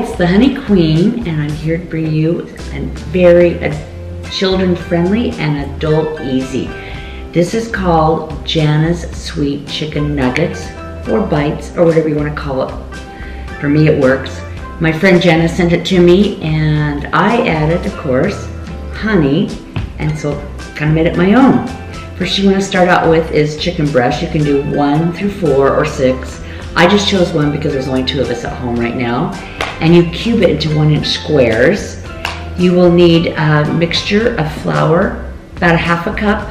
It's the Honey Queen, and I'm here to bring you a very uh, children-friendly and adult-easy. This is called Jana's Sweet Chicken Nuggets, or Bites, or whatever you want to call it. For me, it works. My friend Jana sent it to me, and I added, of course, honey, and so kind of made it my own. First you want to start out with is chicken breast. You can do one through four or six. I just chose one because there's only two of us at home right now and you cube it into one inch squares. You will need a mixture of flour, about a half a cup,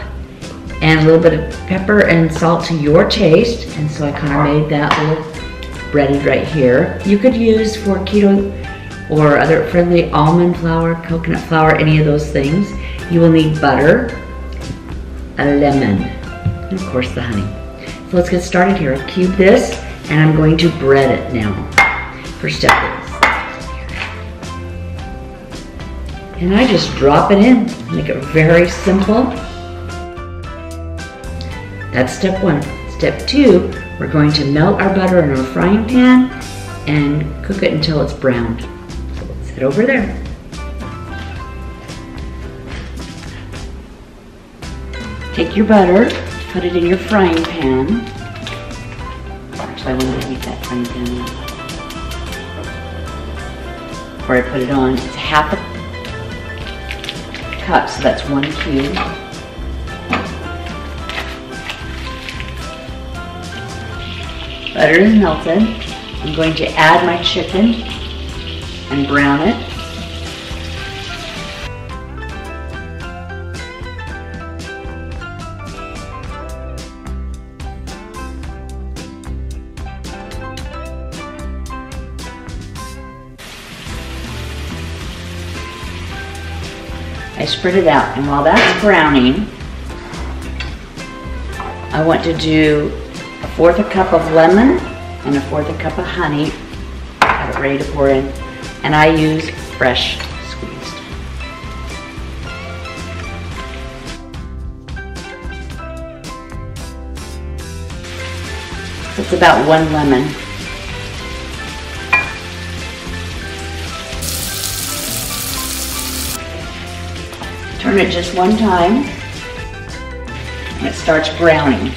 and a little bit of pepper and salt to your taste. And so I kind of made that little breaded right here. You could use for keto or other friendly almond flour, coconut flour, any of those things. You will need butter, a lemon, and of course the honey. So let's get started here. I've this and I'm going to bread it now. First step And I just drop it in, make it very simple. That's step one. Step two, we're going to melt our butter in our frying pan and cook it until it's browned. So let's head over there. Take your butter, put it in your frying pan. Actually, I to heat that frying pan Before I put it on, it's half a cup, so that's one cube. Butter is melted. I'm going to add my chicken and brown it. I spread it out. And while that's browning, I want to do a fourth a cup of lemon and a fourth a cup of honey. Have it ready to pour in. And I use fresh squeezed. It's about one lemon. Turn it just one time and it starts browning.